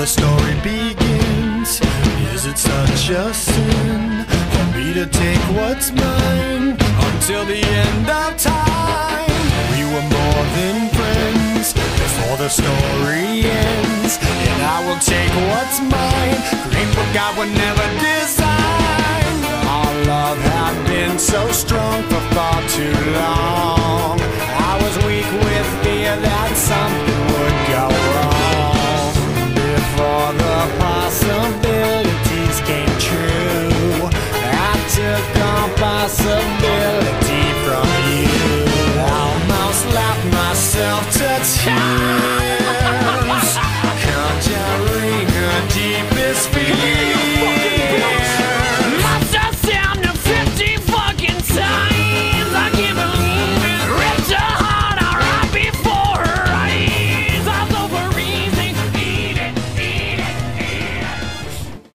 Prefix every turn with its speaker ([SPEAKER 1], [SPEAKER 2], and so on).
[SPEAKER 1] the story begins. Is it such a sin for me to take what's mine until the end of time? We were more than friends before the story ends. And I will take what's mine. Green book I would never design. Our love had been so strong for far too long. I was weak with. passando